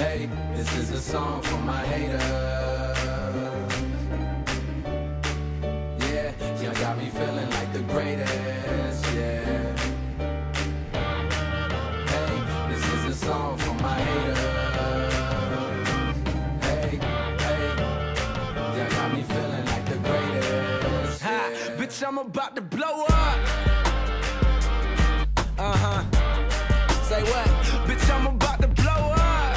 Hey, this is a song for my haters. Yeah, you got me feeling like the greatest. Yeah. Hey, this is a song for my haters. Hey, hey, you got me feeling like the greatest. Ha, bitch, I'm about to blow up. Uh huh. Say what? Bitch, I'm about to blow up.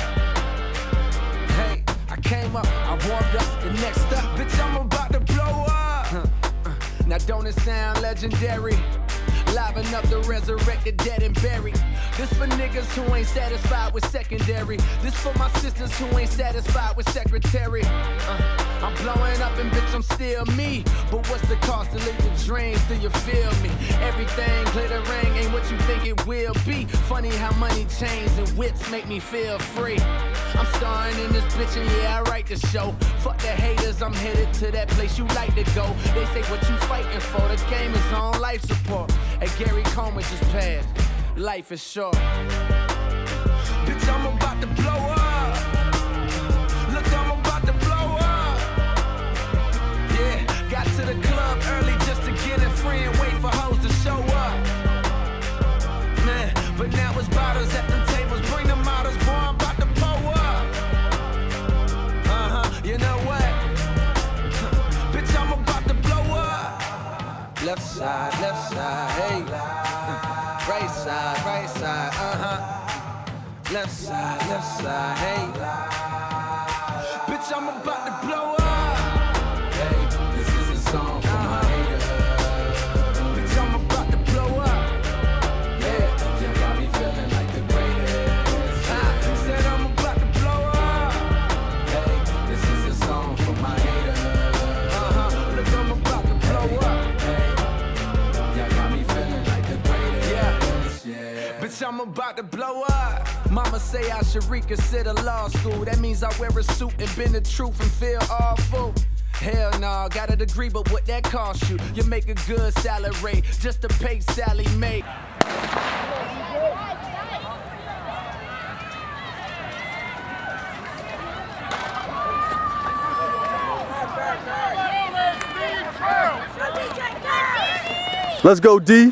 Hey, I came up, I warmed up. The next up, bitch, I'm about to blow up. Huh, uh. Now, don't it sound legendary? Liven up the resurrected, dead and buried. This for niggas who ain't satisfied with secondary. This for my sisters who ain't satisfied with secretary. Uh, I'm blowing up and bitch, I'm still me. But what's the cost to live your dreams? Do you feel me? Everything glittering what you think it will be. Funny how money chains and whips make me feel free. I'm starring in this bitch and yeah, I write the show. Fuck the haters, I'm headed to that place you like to go. They say what you fighting for, the game is on life support. And Gary Coleman just passed. Life is short. Bitch, I'm about to blow up. Look, I'm about to blow up. Yeah, got to the club early just to get it free and wait Left side, left side, hey. Right side, right side, uh huh. Left side, left side, hey. Bitch, I'm about to blow up. Bitch, I'm about to blow up. Mama say I should reconsider law school. That means I wear a suit and bend the truth and feel awful. Hell nah, got a degree, but what that cost you? You make a good salary just to pay Sallie Mae. Let's go, D.